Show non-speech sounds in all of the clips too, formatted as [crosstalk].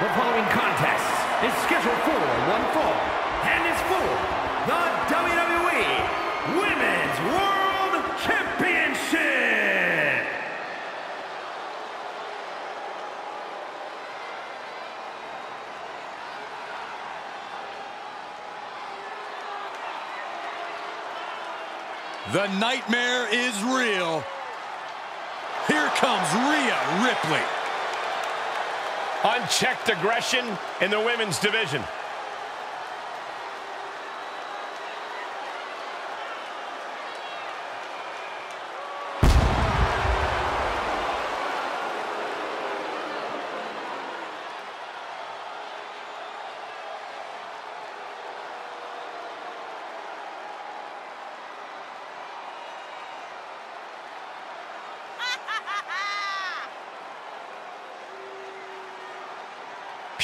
The following contest is scheduled for one fall and is for the WWE Women's World Championship. The nightmare is real. Here comes Rhea Ripley. Unchecked aggression in the women's division.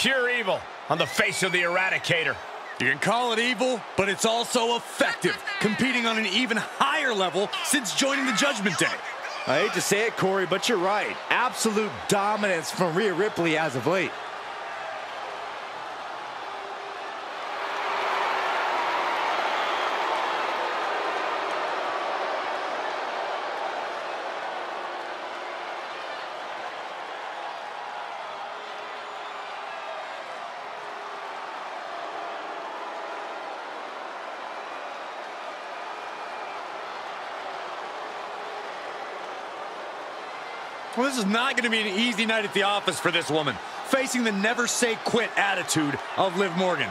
Pure evil on the face of the Eradicator. You can call it evil, but it's also effective, competing on an even higher level since joining the Judgment Day. I hate to say it, Corey, but you're right. Absolute dominance from Rhea Ripley as of late. Well, this is not going to be an easy night at the office for this woman, facing the never say quit attitude of Liv Morgan.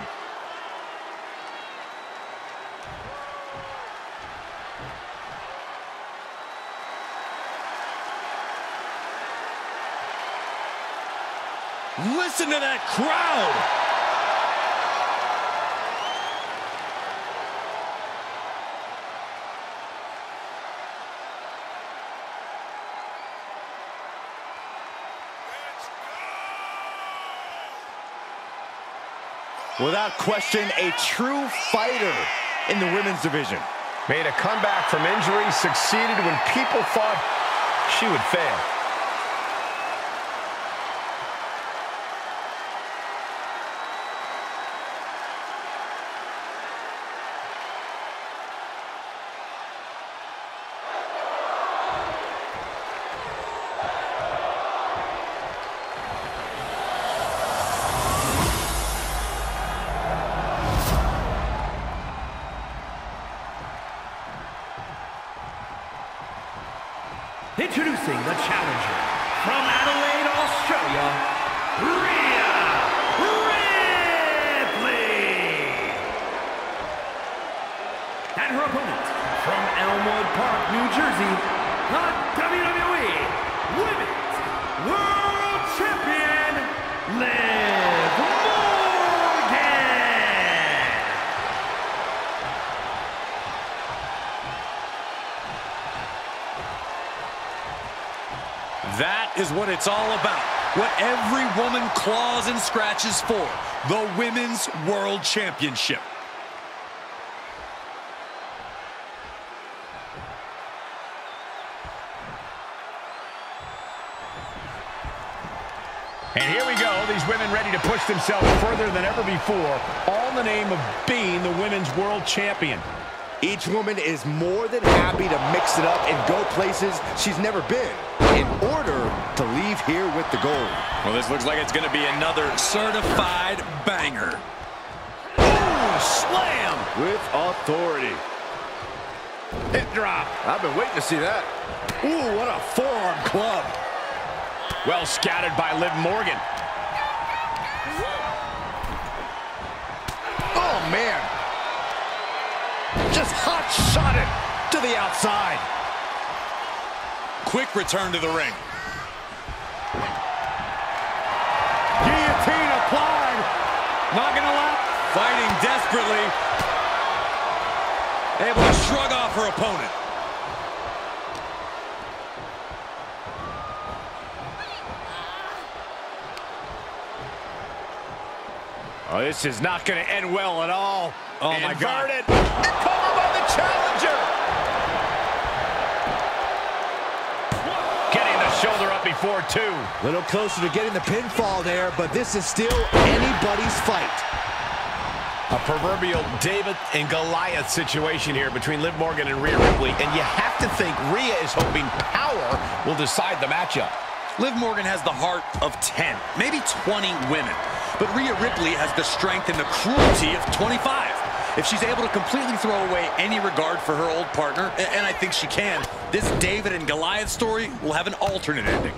Listen to that crowd! Without question, a true fighter in the women's division. Made a comeback from injury, succeeded when people thought she would fail. Introducing the challenger from Adelaide, Australia, Rhea Ripley. And her opponent from Elmwood Park, New Jersey, the WWE That is what it's all about. What every woman claws and scratches for. The Women's World Championship. And here we go, these women ready to push themselves further than ever before, all in the name of being the women's world champion. Each woman is more than happy to mix it up and go places she's never been in order to leave here with the gold. Well, this looks like it's going to be another certified banger. Ooh, slam! With authority. Hip drop. I've been waiting to see that. Ooh, what a forearm club. Well scattered by Liv Morgan. Oh, man. Just hot shot it to the outside. Quick return to the ring. Guillotine applied. Not going to allow. Fighting desperately. Able to shrug off her opponent. Oh, this is not going to end well at all. Oh, my God. Up before 4 2. Little closer to getting the pinfall there, but this is still anybody's fight. A proverbial David and Goliath situation here between Liv Morgan and Rhea Ripley, and you have to think Rhea is hoping power will decide the matchup. Liv Morgan has the heart of 10, maybe 20 women. But Rhea Ripley has the strength and the cruelty of 25. If she's able to completely throw away any regard for her old partner, and I think she can, this David and Goliath story will have an alternate ending.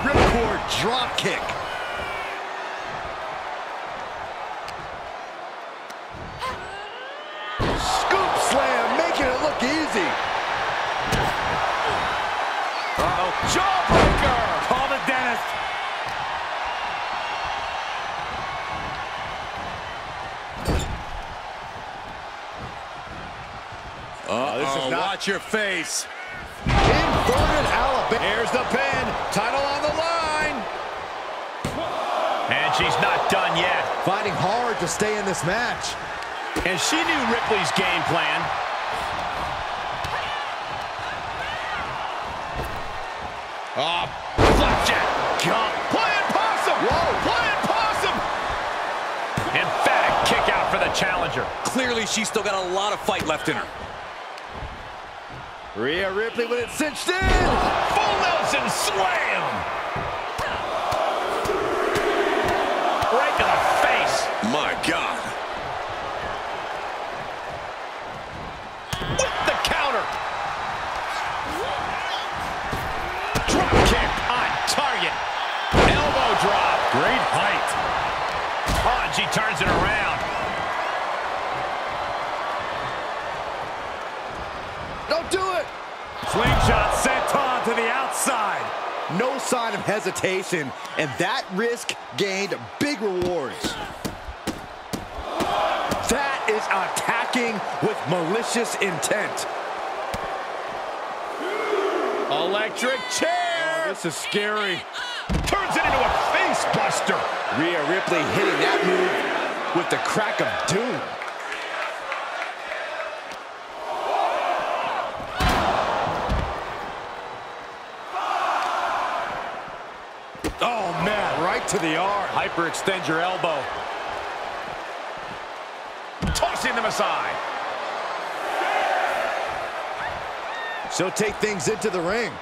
Ripcord drop kick. Scoop slam, making it look easy. Uh-oh. Jawbreaker! Call the dentist. Uh-oh, this is not- watch your face. Inverted Alabama. Here's the pin. Title on the line. And she's not done yet. Fighting hard to stay in this match. And she knew Ripley's game plan. Ah, flapjack. God. Playing possum. Whoa. Playing possum. Emphatic kick out for the challenger. Clearly, she's still got a lot of fight left in her. Rhea Ripley with it cinched in. Full Nelson slam. Right to the face. My God. With the counter. Drop kick on target. Elbow drop. Great height. Oh, and she turns it around. Don't do it. Slingshot senton to the outside. No sign of hesitation, and that risk gained big rewards. That is attacking with malicious intent. Electric chair. Oh, this is scary. Turns it into a face buster. Rhea Ripley hitting that move with the crack of doom. Oh, man, right to the arm. Hyperextend your elbow. Tossing them aside. She'll take things into the ring.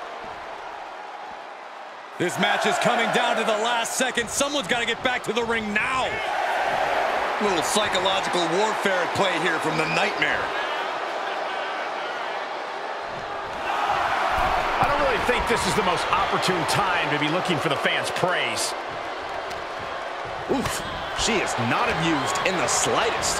This match is coming down to the last second. Someone's got to get back to the ring now. A little psychological warfare at play here from the Nightmare. I don't really think this is the most opportune time to be looking for the fans' praise. Oof, she is not amused in the slightest.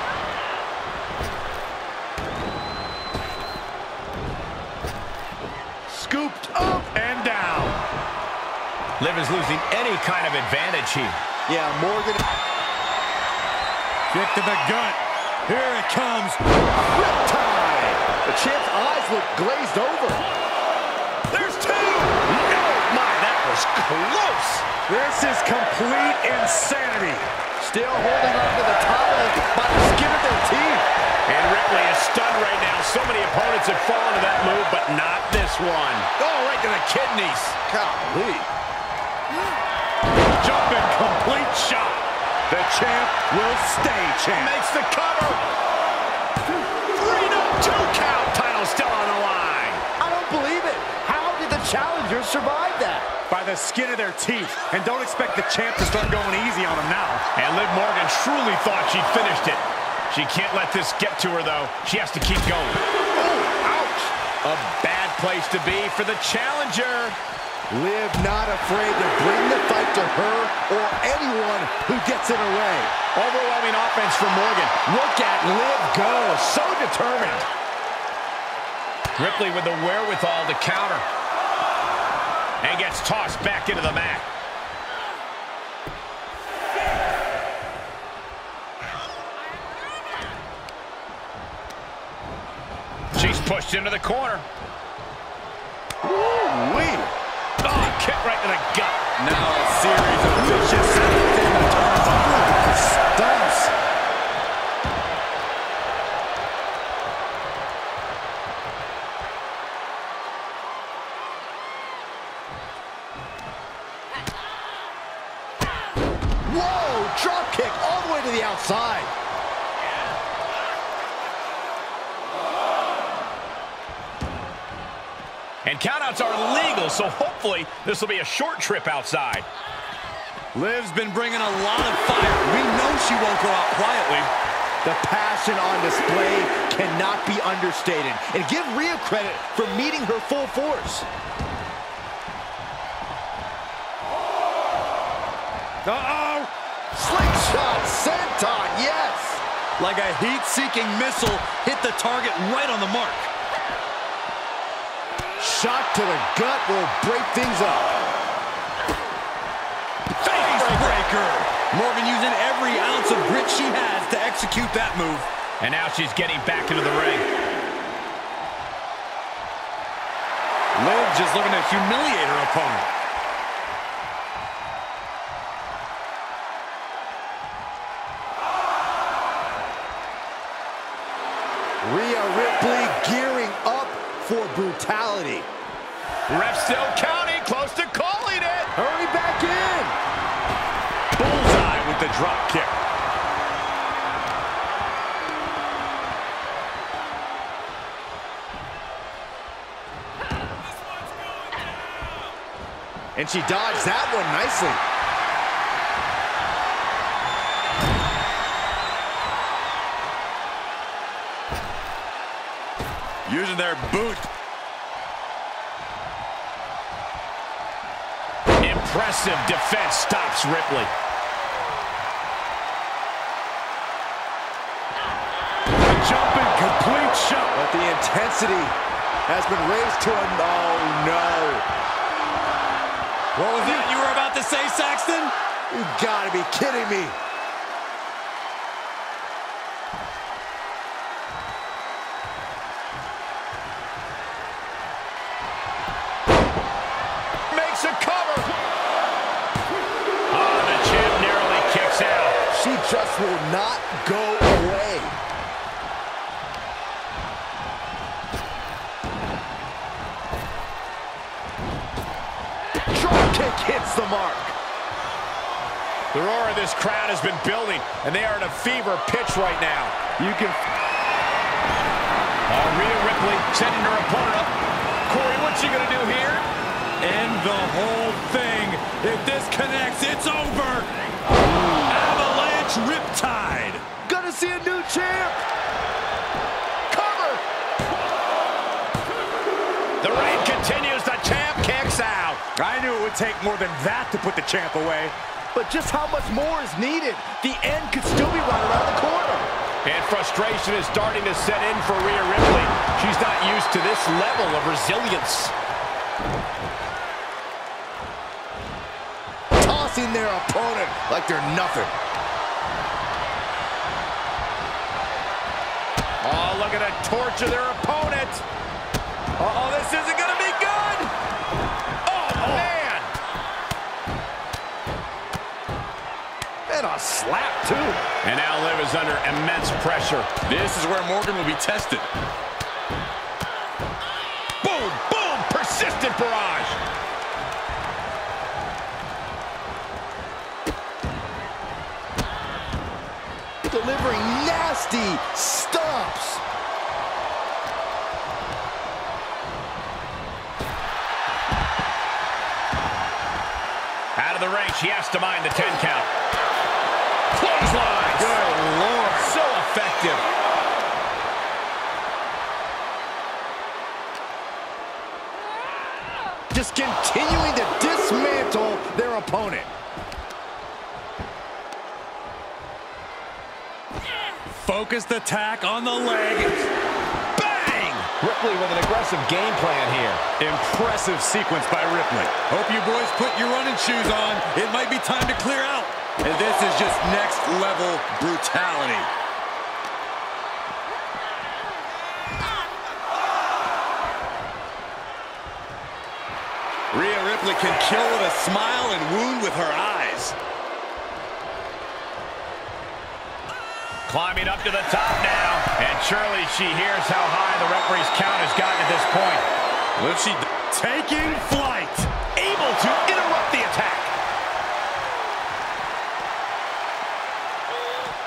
Scooped up and down. Liv is losing any kind of advantage here. Yeah, Morgan. Kick to the gut. Here it comes. Riptide. The champ's eyes look glazed over. There's two. Oh, my, that was close. This is complete insanity. Still holding on to the title by the skin of their teeth. And Ripley is stunned right now. So many opponents have fallen to that move, but not this one. Oh, right to the kidneys. Golly. [gasps] Jumping complete shot. The champ will stay champ. Makes the cover. Three to two count. Title still on the line. I don't believe it. How did the challengers survive that? The skin of their teeth. And don't expect the champ to start going easy on him now. And Liv Morgan truly thought she'd finished it. She can't let this get to her, though. She has to keep going. Oh, ouch. A bad place to be for the challenger. Liv not afraid to bring the fight to her or anyone who gets in her way. Overwhelming offense for Morgan. Look at Liv go. So determined. Ripley with the wherewithal to counter. And gets tossed back into the mat. She's pushed into the corner. Woo-wee. Oh, kick right to the gut. Now a series of vicious turnbuckle. Outside. And countouts are legal, so hopefully this will be a short trip outside. Liv's been bringing a lot of fire. We know she won't go out quietly. The passion on display cannot be understated. And give Rhea credit for meeting her full force. Uh-oh. Slingshot senton, yes! Like a heat-seeking missile, hit the target right on the mark. Shot to the gut will break things up. Face breaker. Morgan using every ounce of grit she has to execute that move. And now she's getting back into the ring. Liv just looking to humiliate her opponent. Still counting, close to calling it. Hurry back in! Bullseye with the drop kick. And she dodged that one nicely. Using their boot. Impressive defense stops Ripley. Jumping complete shot. But the intensity has been raised to a oh no. What was that you were about to say, Saxton? You gotta be kidding me. Will not go away. Drop kick hits the mark. The roar of this crowd has been building, and they are at a fever pitch right now. You can... Oh, Rhea Ripley setting her opponent up. Corey, what's she gonna do here? End the whole thing. If this connects, it's over. Riptide. Gonna see a new champ. Cover. The reign continues. The champ kicks out. I knew it would take more than that to put the champ away. But just how much more is needed? The end could still be right around the corner. And frustration is starting to set in for Rhea Ripley. She's not used to this level of resilience. Tossing their opponent like they're nothing. Oh, look at her torture their opponent. Uh-oh, this isn't going to be good. Oh, man. And a slap, too. And now Liv is under immense pressure. This is where Morgan will be tested. Boom, boom, persistent barrage. Delivering nasty stomps. Of the ring, she has to mind the 10 count. Clothesline. Good Lord. So effective. Just continuing to dismantle their opponent. Focused attack on the leg. Ripley with an aggressive game plan here. Impressive sequence by Ripley. Hope you boys put your running shoes on. It might be time to clear out. And this is just next level brutality. Rhea Ripley can kill with a smile and wound with her eyes. Climbing up to the top now. And surely she hears how high the referee's count has gotten at this point. Liv she taking flight. Able to interrupt the attack.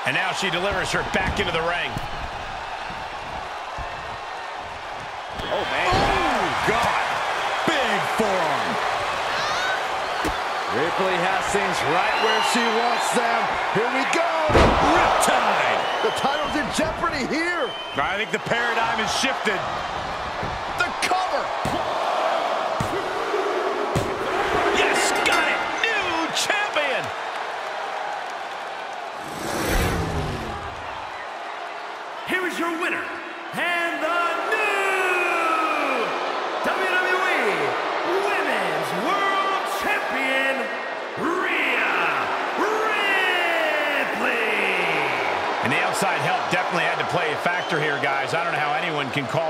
And And now she delivers her back into the ring. Oh, man. Oh, God. Big forearm. Ripley has things right where she wants them. Here we go. The title's in jeopardy here. I think the paradigm has shifted. Can call